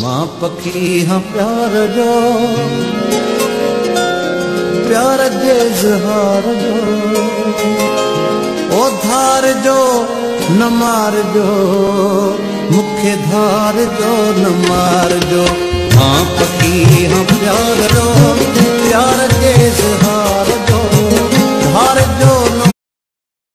माँ पखी हाँ प्यार जो, प्यार जे इज़हार जो ओ धार जो न मार जो मूंखे धार जो न मार जो माँ पखी